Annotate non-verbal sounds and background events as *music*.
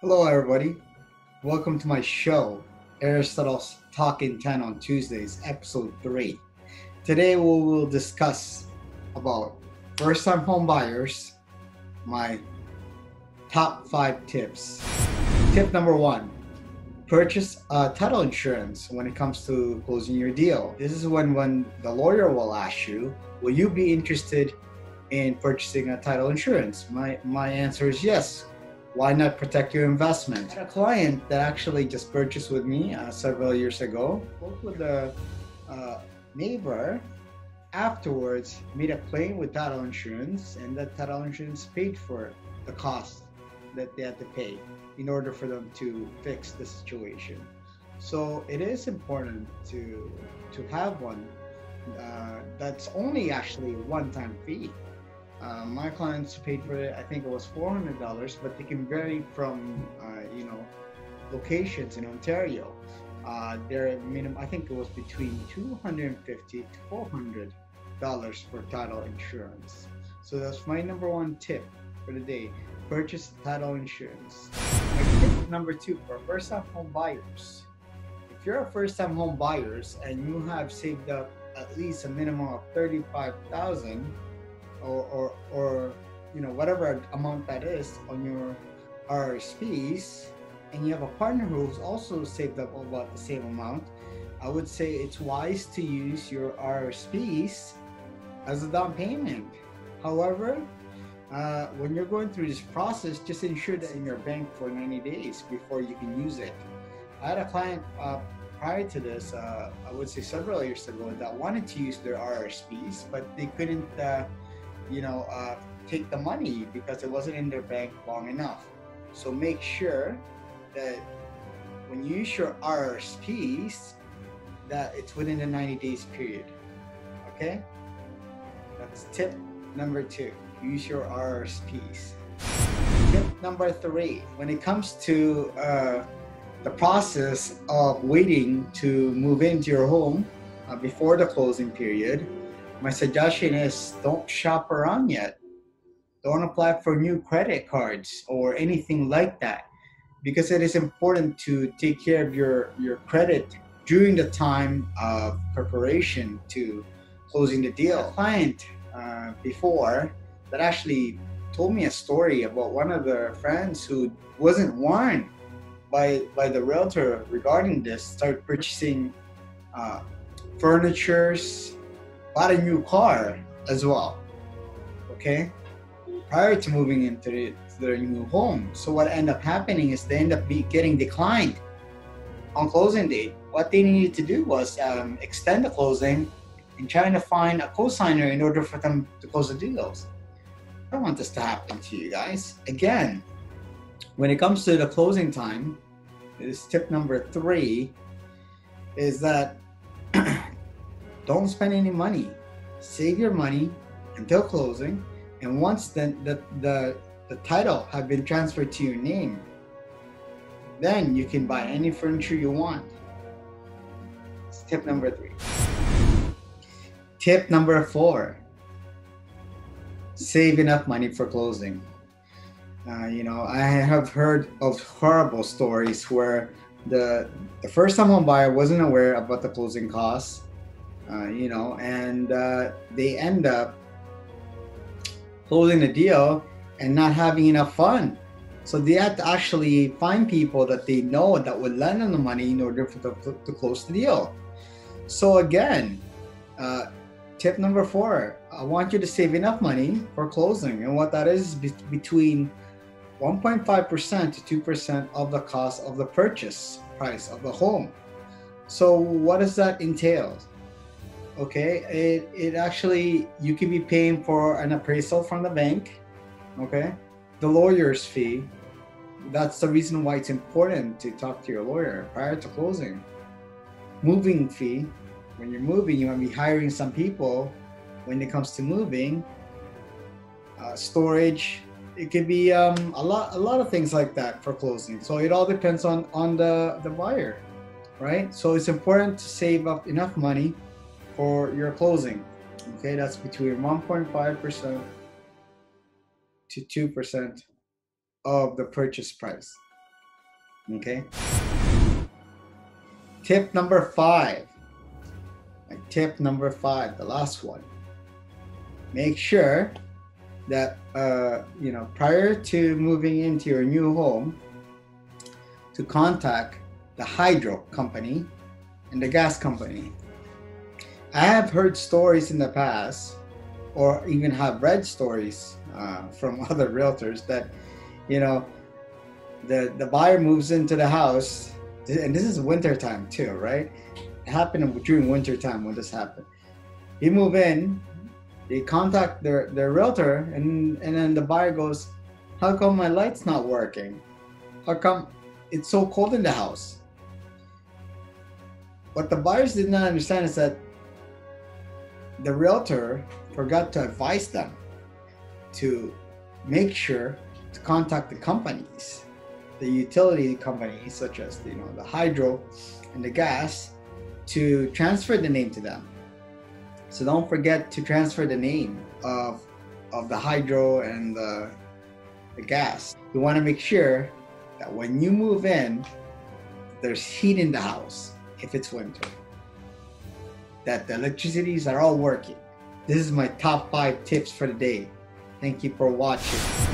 Hello, everybody. Welcome to my show, Aristotle's Talk in Ten on Tuesdays, episode 3. Today, we will discuss about first time home buyers, my top five tips. Tip number one purchase uh, title insurance when it comes to closing your deal. This is when, when the lawyer will ask you, Will you be interested in purchasing a title insurance? My, my answer is yes why not protect your investment? a client that actually just purchased with me uh, several years ago. Spoke with a uh, neighbor. Afterwards, made a claim with title insurance, and that title insurance paid for the cost that they had to pay in order for them to fix the situation. So it is important to to have one uh, that's only actually a one-time fee uh, my clients paid for it. I think it was four hundred dollars, but they can vary from uh, you know locations in Ontario. Uh, their minimum, I think it was between two hundred and fifty to four hundred dollars for title insurance. So that's my number one tip for the day: purchase title insurance. Tip number two for first-time home buyers. If you're a first-time home buyers and you have saved up at least a minimum of thirty-five thousand or, or, or you know whatever amount that is on your RSPs and you have a partner who's also saved up about the same amount, I would say it's wise to use your RSPs as a down payment. However, uh, when you're going through this process, just ensure that in your bank for 90 days before you can use it. I had a client uh, prior to this, uh, I would say several years ago, that wanted to use their RSPs, but they couldn't uh, you know, uh, take the money because it wasn't in their bank long enough. So make sure that when you use your RSPs, that it's within the 90 days period. Okay? That's tip number two. Use your RSPs. Tip number three, when it comes to uh, the process of waiting to move into your home uh, before the closing period, my suggestion is don't shop around yet. Don't apply for new credit cards or anything like that because it is important to take care of your, your credit during the time of preparation to closing the deal. A client uh, before that actually told me a story about one of their friends who wasn't warned by by the realtor regarding this started purchasing uh, furnitures bought a new car as well. Okay, prior to moving into the, their new home. So what end up happening is they end up be getting declined on closing date. What they needed to do was um, extend the closing and trying to find a co-signer in order for them to close the deals. I don't want this to happen to you guys. Again, when it comes to the closing time, is tip number three is that don't spend any money. Save your money until closing, and once the, the, the, title have been transferred to your name, then you can buy any furniture you want. It's tip number three. Tip number four save enough money for closing. Uh, you know, I have heard of horrible stories where the the first time home buyer wasn't aware about the closing costs uh, you know, and uh, they end up closing the deal and not having enough fun. So they have to actually find people that they know that would lend them the money in order for to, to close the deal. So again, uh, tip number four: I want you to save enough money for closing, and what that is, is be- between 1.5% to 2% of the cost of the purchase price of the home. So what does that entail? Okay it, it actually you could be paying for an appraisal from the bank okay? The lawyer's fee that's the reason why it's important to talk to your lawyer prior to closing. Moving fee when you're moving you might be hiring some people. When it comes to moving uh, storage it could be um, a lot a lot of things like that for closing. So it all depends on on the the buyer right? So it's important to save up enough money for your closing. Okay, that's between 1.5% to 2% of the purchase price. Okay. Tip number five. Tip number five, the last one. Make sure that uh, you know prior to moving into your new home to contact the hydro company and the gas company. I have heard stories in the past, or even have read stories uh, from *laughs* other realtors that, you know, the the buyer moves into the house, and this is winter time too, right? It happened during winter time when this happened. You move in, they contact their their realtor, and and then the buyer goes, "How come my light's not working? How come it's so cold in the house?" What the buyers did not understand is that the realtor forgot to advise them to make sure to contact the companies, the utility companies such as you know the hydro and the gas, to transfer the name to them. So don't forget to transfer the name of of the hydro and the the gas. You want to make sure that when you move in, there's heat in the house if it's winter. That the electricities are all working. This is my top five tips for the day. Thank you for watching.